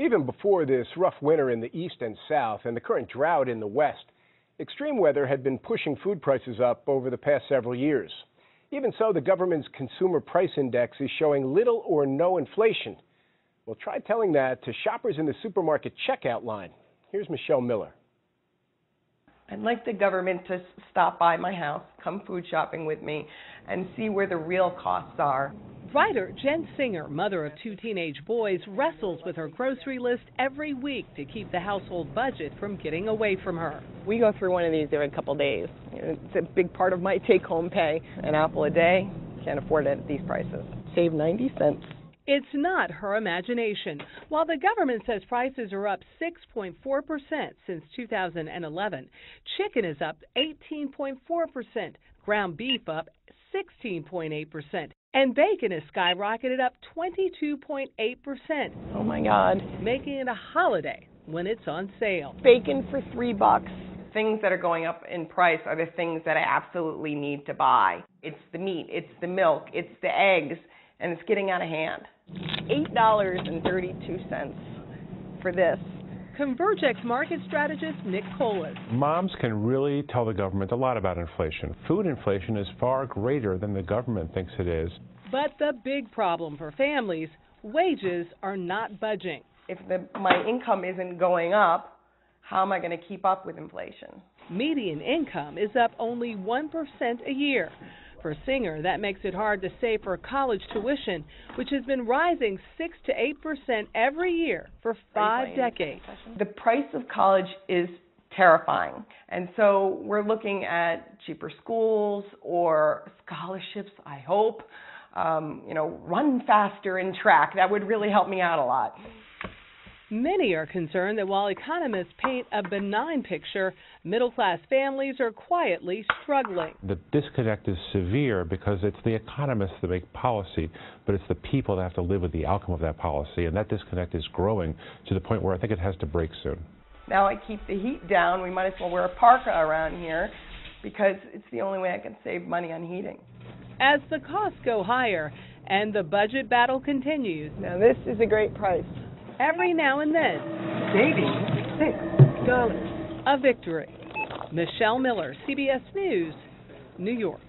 Even before this rough winter in the east and south and the current drought in the west, extreme weather had been pushing food prices up over the past several years. Even so, the government's consumer price index is showing little or no inflation. Well, try telling that to shoppers in the supermarket checkout line. Here's Michelle Miller. I'd like the government to stop by my house, come food shopping with me, and see where the real costs are. Writer Jen Singer, mother of two teenage boys, wrestles with her grocery list every week to keep the household budget from getting away from her. We go through one of these every couple days. It's a big part of my take home pay. An apple a day, can't afford it at these prices. Save 90 cents. It's not her imagination. While the government says prices are up 6.4% since 2011, chicken is up 18.4%, ground beef up 16.8%, and bacon has skyrocketed up 22.8%. Oh my God. Making it a holiday when it's on sale. Bacon for three bucks. Things that are going up in price are the things that I absolutely need to buy. It's the meat, it's the milk, it's the eggs, and it's getting out of hand. $8.32 for this. Convergex market strategist Nick Colas. Moms can really tell the government a lot about inflation. Food inflation is far greater than the government thinks it is. But the big problem for families, wages are not budging. If the, my income isn't going up, how am I going to keep up with inflation? Median income is up only 1% a year. For Singer, that makes it hard to save for college tuition, which has been rising 6 to 8% every year for five decades. The price of college is terrifying. And so we're looking at cheaper schools or scholarships, I hope. Um, you know, run faster in track. That would really help me out a lot. Many are concerned that while economists paint a benign picture, middle class families are quietly struggling. The disconnect is severe because it's the economists that make policy, but it's the people that have to live with the outcome of that policy, and that disconnect is growing to the point where I think it has to break soon. Now I keep the heat down. We might as well wear a parka around here because it's the only way I can save money on heating. As the costs go higher and the budget battle continues. Now this is a great price every now and then. Saving six dollars. A victory. Michelle Miller, CBS News, New York.